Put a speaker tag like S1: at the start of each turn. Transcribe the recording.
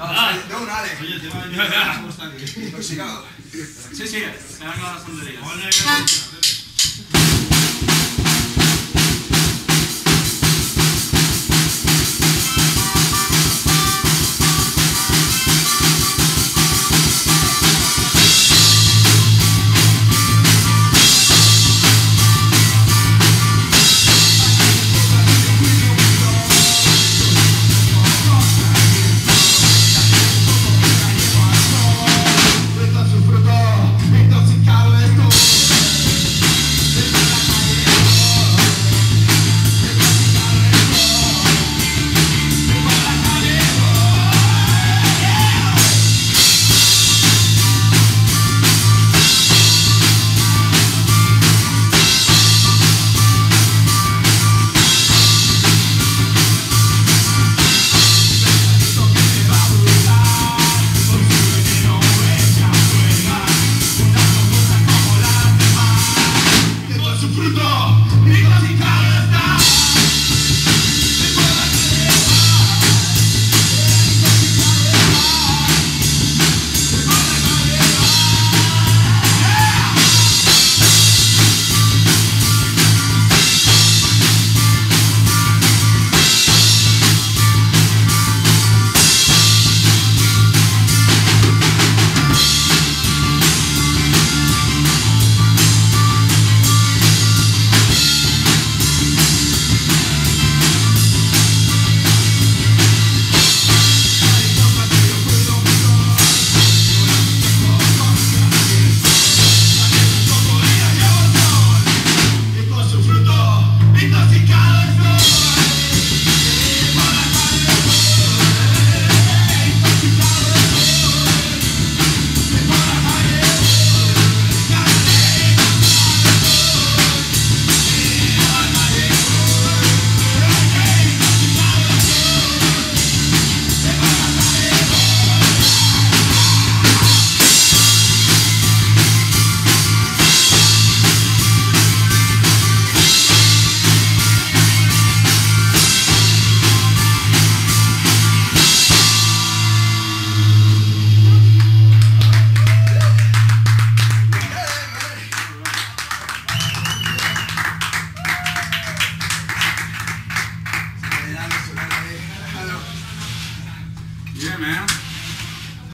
S1: Ah, de un Ale.
S2: Oye, te va a venir.
S3: Sí, sí, se haga la sondería.
S2: Ole, man.